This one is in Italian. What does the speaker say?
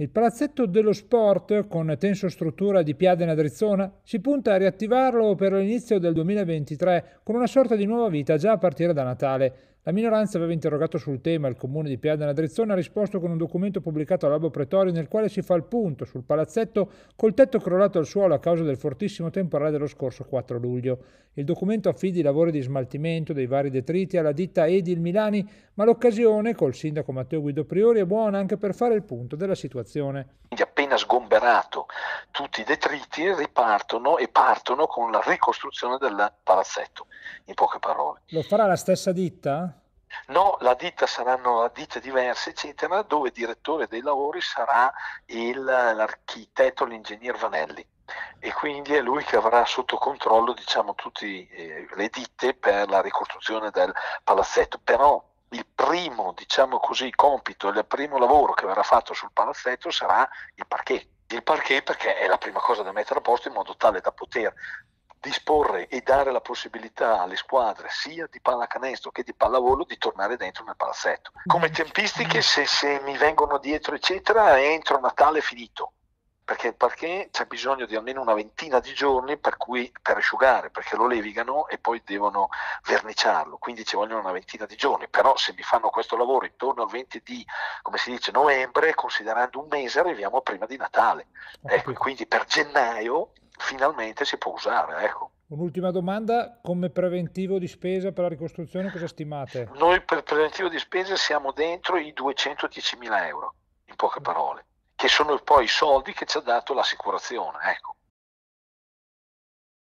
Il palazzetto dello sport, con tensostruttura di Piadena Drizzona, si punta a riattivarlo per l'inizio del 2023 con una sorta di nuova vita già a partire da Natale. La minoranza aveva interrogato sul tema il comune di Piadena Drizzona ha risposto con un documento pubblicato all'Albo Pretorio nel quale si fa il punto sul palazzetto col tetto crollato al suolo a causa del fortissimo temporale dello scorso 4 luglio. Il documento affida i lavori di smaltimento dei vari detriti alla ditta Edil Milani, ma l'occasione col sindaco Matteo Guido Priori è buona anche per fare il punto della situazione. Appena sgomberato tutti i detriti ripartono e partono con la ricostruzione del palazzetto, in poche parole. Lo farà la stessa ditta? No, la ditta saranno ditte diverse, eccetera, dove direttore dei lavori sarà il, l'architetto, l'ingegner Vanelli e quindi è lui che avrà sotto controllo diciamo, tutte eh, le ditte per la ricostruzione del palazzetto. Però il primo diciamo così, compito, il primo lavoro che verrà fatto sul palazzetto sarà il parquet. Il parquet perché è la prima cosa da mettere a posto in modo tale da poter disporre e dare la possibilità alle squadre sia di pallacanestro che di pallavolo di tornare dentro nel palazzetto. Come tempistiche, se, se mi vengono dietro, eccetera, entro Natale finito. Perché, perché c'è bisogno di almeno una ventina di giorni per, cui, per asciugare, perché lo levigano e poi devono verniciarlo, quindi ci vogliono una ventina di giorni, però se mi fanno questo lavoro intorno al 20 di, come si dice, novembre, considerando un mese, arriviamo prima di Natale, ecco, quindi per gennaio finalmente si può usare. Ecco. Un'ultima domanda, come preventivo di spesa per la ricostruzione cosa stimate? Noi per preventivo di spesa siamo dentro i 210 mila euro, in poche parole che sono poi i soldi che ci ha dato l'assicurazione. Ecco.